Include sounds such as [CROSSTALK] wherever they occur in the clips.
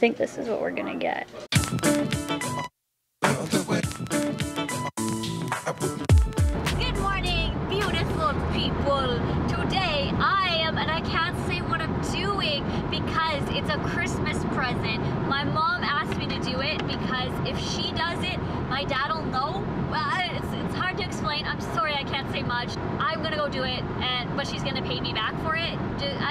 think this is what we're gonna get. Good morning, beautiful people. Today I am, and I can't say what I'm doing because it's a Christmas present. My mom asked me to do it because if she does it, my dad will know. Well, much. I'm gonna go do it, and but she's gonna pay me back for it.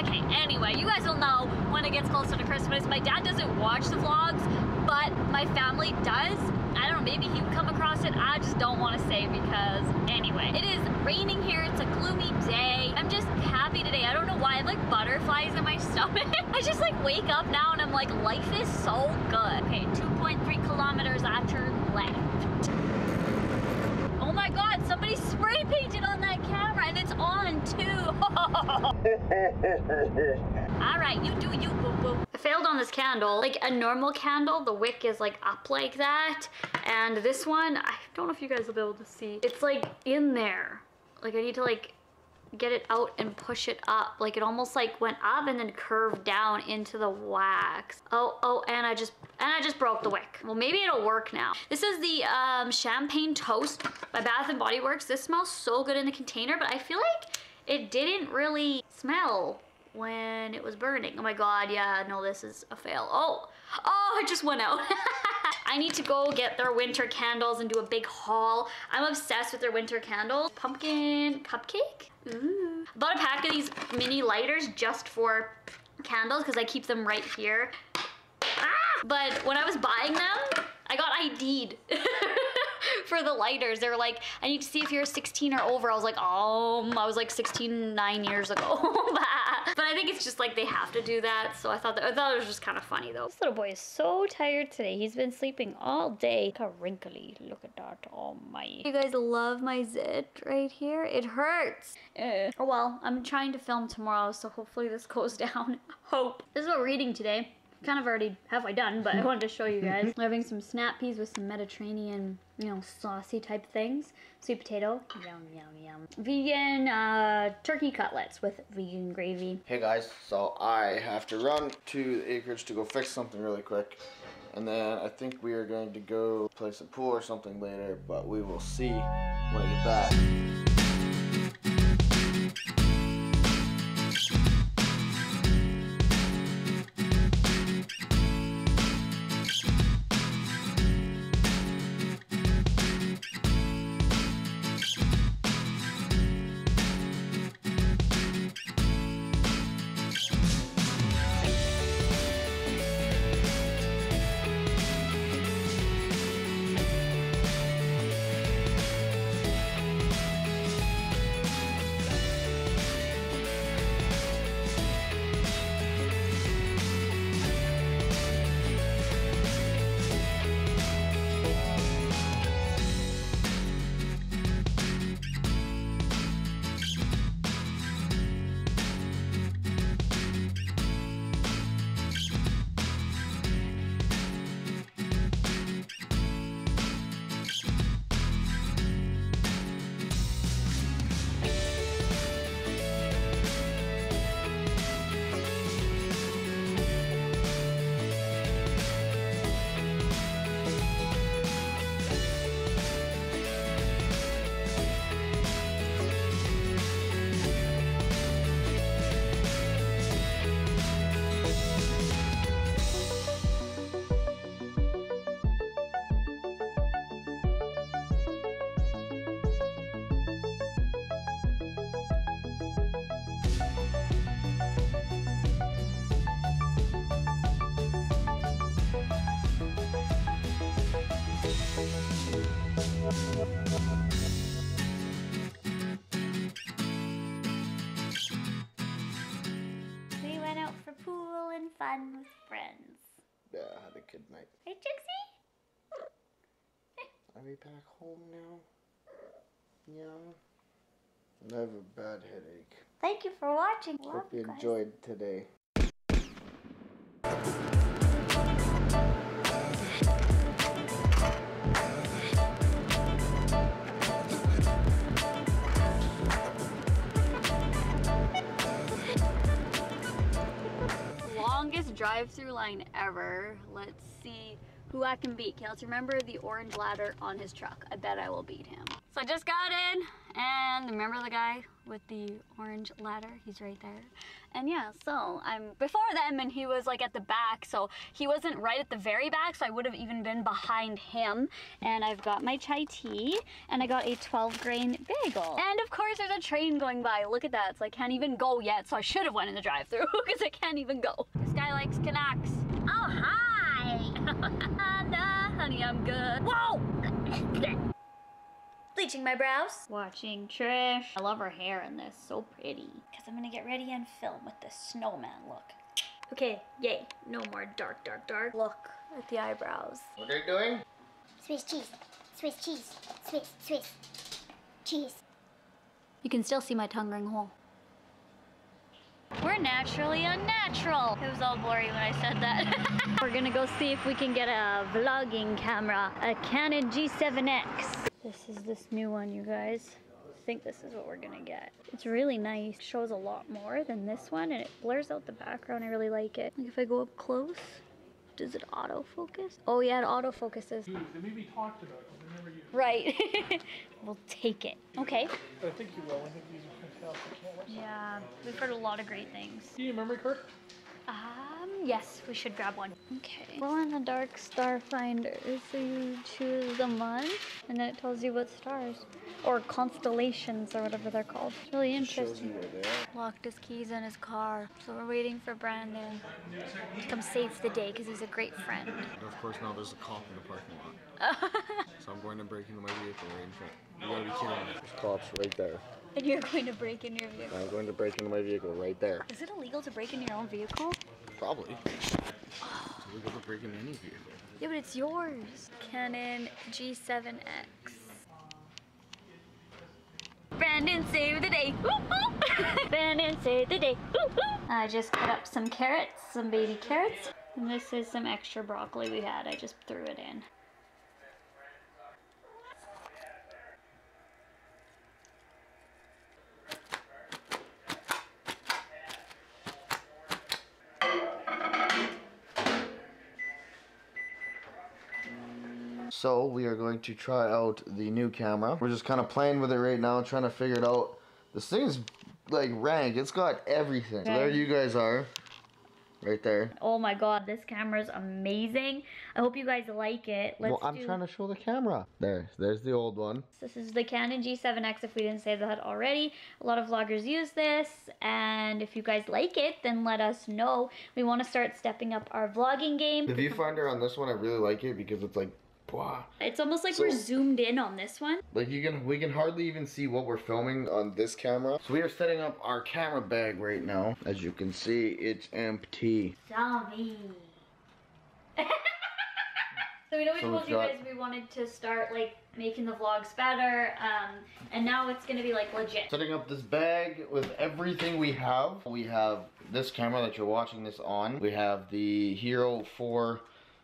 Okay, anyway, you guys will know when it gets closer to Christmas. My dad doesn't watch the vlogs, but my family does. I don't know, maybe he would come across it. I just don't want to say because, anyway, it is raining here. It's a gloomy day. I'm just happy today. I don't know why. I have like butterflies in my [LAUGHS] stomach. I just like wake up now and I'm like, life is so good. Okay, 2.3 kilometers I left. Oh my god, somebody spray painted on that camera and it's on [LAUGHS] too. Alright, you do you, boo boo. I failed on this candle. Like a normal candle, the wick is like up like that. And this one, I don't know if you guys will be able to see. It's like in there. Like I need to like get it out and push it up. Like it almost like went up and then curved down into the wax. Oh, oh, and I just, and I just broke the wick. Well, maybe it'll work now. This is the um, Champagne Toast by Bath & Body Works. This smells so good in the container, but I feel like it didn't really smell when it was burning. Oh my God, yeah, no, this is a fail. Oh, oh, it just went out. [LAUGHS] I need to go get their winter candles and do a big haul. I'm obsessed with their winter candles. Pumpkin cupcake? Ooh. Bought a pack of these mini lighters just for candles because I keep them right here. Ah! But when I was buying them, I got ID'd [LAUGHS] for the lighters. They were like, I need to see if you're 16 or over. I was like, oh, I was like 16 nine years ago. [LAUGHS] but I think it's just like they have to do that. So I thought that, I thought it was just kind of funny though. This little boy is so tired today. He's been sleeping all day. Look how wrinkly. Look at that. Oh my. You guys love my zit right here? It hurts. Oh well, I'm trying to film tomorrow, so hopefully this [LAUGHS] goes down. Hope. This is what we're eating today. Kind of already halfway done, but I wanted to show you guys. We're having some snap peas with some Mediterranean, you know, saucy type things. Sweet potato. Yum, yum, yum. Vegan uh, turkey cutlets with vegan gravy. Hey guys, so I have to run to the acreage to go fix something really quick. And then I think we are going to go play some pool or something later, but we will see when I get back. Good night. Hey, Trixie? [LAUGHS] Are we back home now? Yeah. I have a bad headache. Thank you for watching. Love Hope you guys. enjoyed today. Drive-through line ever. Let's see who I can beat. Okay, remember the orange ladder on his truck. I bet I will beat him. So I just got in and remember the guy with the orange ladder? He's right there. And yeah, so I'm before them and he was like at the back. So he wasn't right at the very back. So I would have even been behind him. And I've got my chai tea and I got a 12 grain bagel. And of course there's a train going by. Look at that. So I can't even go yet. So I should have went in the drive through [LAUGHS] because I can't even go. This guy likes Canucks. Oh, hi. [LAUGHS] honey, I'm good. Whoa. Bleaching my brows. Watching Trish. I love her hair in this. So pretty. Because I'm going to get ready and film with this snowman look. Okay, yay. No more dark, dark, dark. Look at the eyebrows. What are you doing? Swiss cheese. Swiss cheese. Swiss, Swiss. Cheese. You can still see my tongue ring hole. We're naturally unnatural. It was all blurry when I said that. [LAUGHS] We're gonna go see if we can get a vlogging camera, a Canon G7X. This is this new one, you guys. I think this is what we're gonna get. It's really nice. It shows a lot more than this one and it blurs out the background. I really like it. Like if I go up close, does it autofocus? Oh yeah, it autofocuses. Dude, they may be talked about, but they're never used. Right. [LAUGHS] we'll take it. Okay. I think you will. I think these are fantastic. Yeah, we've heard a lot of great things. Do you memory card? Um, yes, we should grab one. Okay. Well, in the Dark Star Finder, so you choose the month, and then it tells you what stars, or constellations, or whatever they're called. It's really interesting. Locked his keys in his car, so we're waiting for Brandon to come save the day because he's a great friend. And of course now there's a cop in the parking lot. [LAUGHS] so I'm going to break into my vehicle right in front. You gotta be kidding me. There's cops right there. and you're going to break into your vehicle. I'm going to break into my vehicle right there. Is it illegal to break into your own vehicle? Probably. Illegal to break into any vehicle. Yeah, but it's yours. Canon G7X. Brandon saved the day. [LAUGHS] Brandon saved the day. I just cut up some carrots, some baby carrots. And this is some extra broccoli we had. I just threw it in. So we are going to try out the new camera. We're just kind of playing with it right now, trying to figure it out. This thing is like rank. It's got everything. So there you guys are. Right there. Oh my god, this camera is amazing. I hope you guys like it. Let's well, I'm do... trying to show the camera. There. There's the old one. This is the Canon G7X if we didn't say that already. A lot of vloggers use this and if you guys like it then let us know. We want to start stepping up our vlogging game. The viewfinder on this one, I really like it because it's like, It's almost like So- we're zoomed in on this one. Like you can, we can hardly even see what we're filming on this camera. So we are setting up our camera bag right now. As you can see, it's empty. Zombie. [LAUGHS] so we know we told you guys we wanted to start like making the vlogs better um, and now it's gonna be like legit. Setting up this bag with everything we have. We have this camera that you're watching this on. We have the Hero 4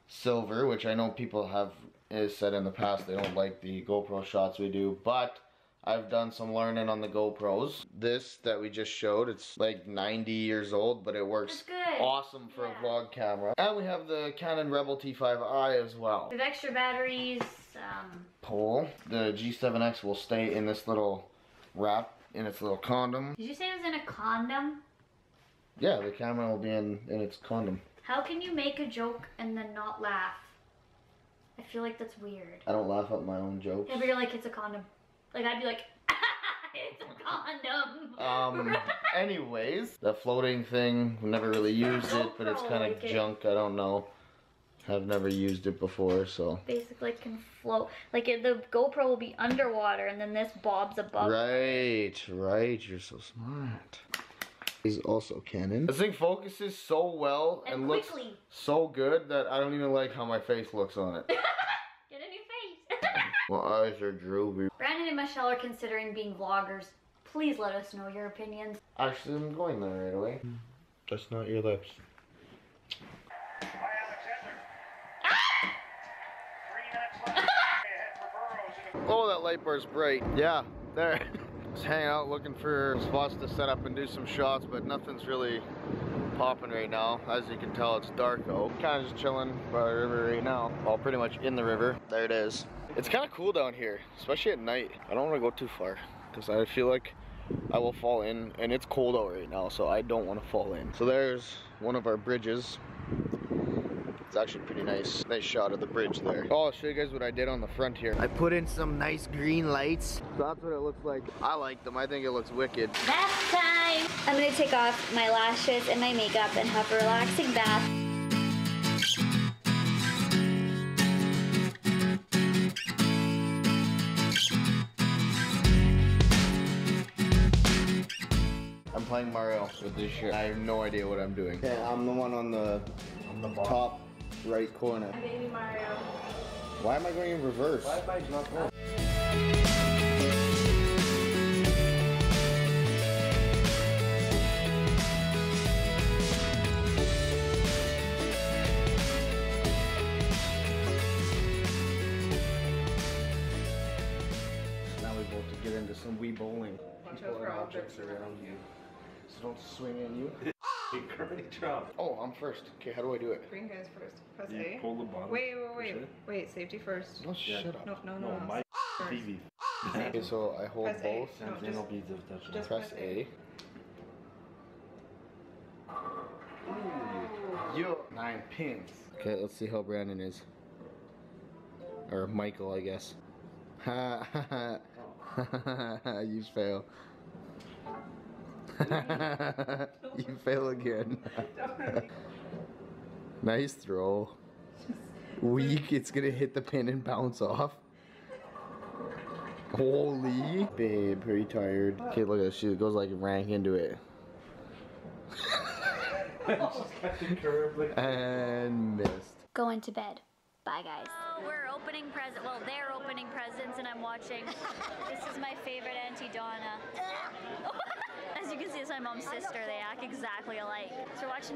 Silver, which I know people have is said in the past they don't like the GoPro shots we do, but I've done some learning on the GoPros. This that we just showed, it's like 90 years old, but it works awesome for Yeah. a vlog camera. And we have the Canon Rebel T5i as well. We have extra batteries. Um, Pole. The G7X will stay in this little wrap in its little condom. did you say it was in a condom? Yeah, the camera will be in, in its condom. How can you make a joke and then not laugh? I feel like that's weird. I don't laugh at my own jokes. Yeah, but you're like, it's a condom. Like, I'd be like, [LAUGHS] it's a condom. Um, [LAUGHS] anyways, the floating thing, never really used it, but it's GoPro kind like of it. junk. I don't know. I've never used it before, so. Basically, it can float. Like, it, the GoPro will be underwater, and then this bobs above. Right, right. You're so smart. Is also Canon. This thing focuses so well and, And looks quickly. so good that I don't even like how my face looks on it. [LAUGHS] Get in your face. [LAUGHS] my eyes are droopy. Brandon and Michelle are considering being vloggers. Please let us know your opinions. Actually, I'm going there right away. Mm, that's not your lips. [LAUGHS] Oh, that light bar's bright. Yeah, there. Just hanging out looking for spots to set up and do some shots, but nothing's really popping right now. As you can tell, it's dark out. Kind of just chilling by the river right now. Well, pretty much in the river. There it is. It's kind of cool down here, especially at night. I don't want to go too far because I feel like I will fall in and it's cold out right now, so I don't want to fall in. So there's one of our bridges. It's actually pretty nice. Nice shot of the bridge there. Oh, I'll show you guys what I did on the front here. I put in some nice green lights. So that's what it looks like. I like them. I think it looks wicked. Bath time! I'm gonna take off my lashes and my makeup and have a relaxing bath. I'm playing Mario with this shirt. I have no idea what I'm doing. Okay, I'm the one on the, on the top right corner. Baby Mario. Why am I going in reverse? Now we both to get into some Wii bowling. Watch out for objects around you. So don't swing at you. Kermit [LAUGHS] Trump. Oh, I'm first. Okay, how do I do it? Green guys first. Press You A. pull the bottom. Wait, wait, wait. push. Wait, safety first. Oh, shut up. No, no, no. No, no. my First. TV. [LAUGHS] Okay, so I hold Press A. both. No, And then just- I'll be the touch. just- Press press A. Yo, nine pins. Okay, let's see how Brandon is. Or Michael, I guess. Ha ha ha. You fail. [LAUGHS] [LAUGHS] you fail again. [LAUGHS] nice throw. Weak, it's gonna hit the pin and bounce off. Holy. Babe, pretty tired. Okay, look at this. She goes like rank into it. [LAUGHS] and missed. Going to bed. Bye, guys. Oh, We're opening present. Well, they're opening presents, and I'm watching. this is my favorite Auntie Donna. You can see, it's my mom's sister. They act exactly alike. So watching